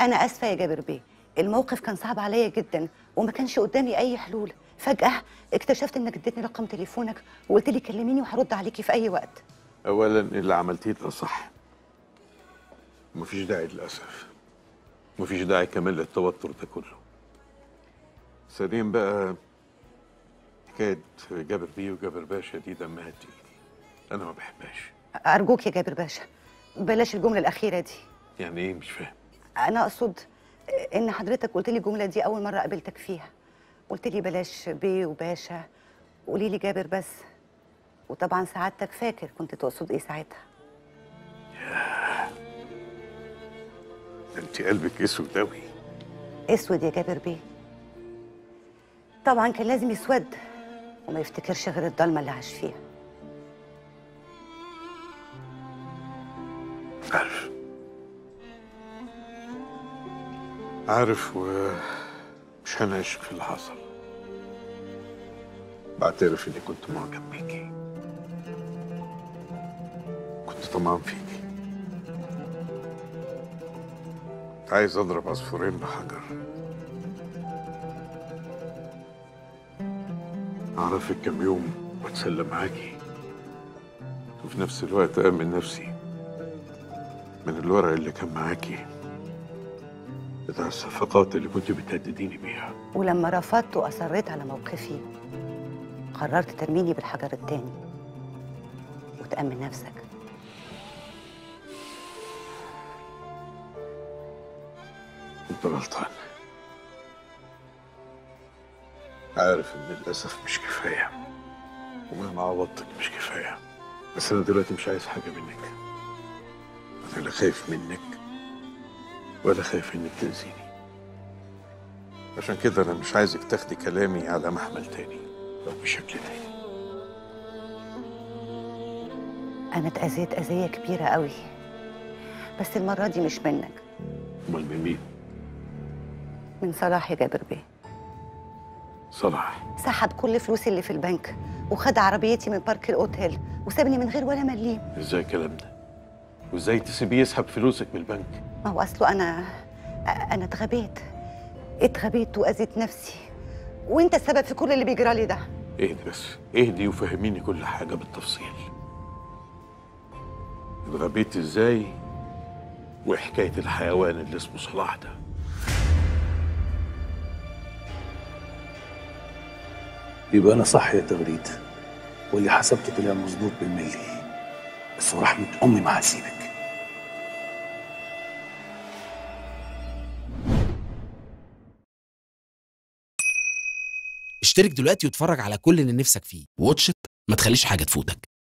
أنا آسفة يا جابر بيه. الموقف كان صعب عليا جدا وما كانش قدامي أي حلول. فجأة اكتشفت إنك اديتني رقم تليفونك وقلت لي كلميني وهرد عليكي في أي وقت. اولا اللي عملتيه ده صح. مفيش داعي للأسف. مفيش داعي كمان للتوتر ده كله. ثانيا بقى حكاية جابر بيه وجابر باشا دي دمها تقيل. أنا ما بحبهاش. أرجوك يا جابر باشا بلاش الجملة الأخيرة دي. يعني إيه؟ مش فاهم. أنا أقصد إن حضرتك قلت لي الجملة دي أول مرة قابلتك فيها. قلت لي بلاش بيه وباشا قولي لي جابر بس. وطبعا سعادتك فاكر كنت تقصد إيه ساعتها. ده أنت قلبك أسود قوي أسود يا جابر بيه. طبعا كان لازم يسود وما يفتكرش غير الضلمة اللي عاش فيها. عارف. عارف ومش هنعشق في اللي حصل. بعترف إني كنت معجب بيكي. كنت طمعان فيكي. كنت عايز أضرب عصفورين بحجر. أعرفك كم يوم وأتسلى معاكي. وفي نفس الوقت امن نفسي من الورق اللي كان معاكي. بتاع الصفقات اللي كنت بتهدديني بيها ولما رفضت واصريت على موقفي. قررت ترميني بالحجر التاني. وتأمن نفسك. أنت غلطان. عارف إن للأسف مش كفاية. ومهما عوضتك مش كفاية. بس أنا دلوقتي مش عايز حاجة منك. أنا لا خايف منك. ولا خايف إنك تاذيني عشان كده أنا مش عايزك تاخدي كلامي على محمل تاني أو بشكل تاني. أنا اتأذيت أذية كبيرة قوي بس المرة دي مش منك. أمال من مين؟ من صلاح يا جابر بيه. صلاح سحب كل فلوسي اللي في البنك وخد عربيتي من بارك الأوتيل وسابني من غير ولا مليم. إزاي الكلام ده؟ وازاي تسيبيه يسحب فلوسك من البنك؟ ما هو أصله أنا أنا اتغبيت. اتغبيت وأذيت نفسي. وأنت السبب في كل اللي بيجرى لي ده. اهدي بس. اهدي وفهميني كل حاجة بالتفصيل. اتغبيت إزاي؟ وحكاية الحيوان اللي اسمه صلاح ده. يبقى أنا صح يا تغريد. واللي حسبته طلع مظبوط بالملي بس ورحمة أمي ما هسيبك. اشترك دلوقتي واتفرج على كل اللي نفسك فيه. واتش ما تخليش حاجة تفوتك.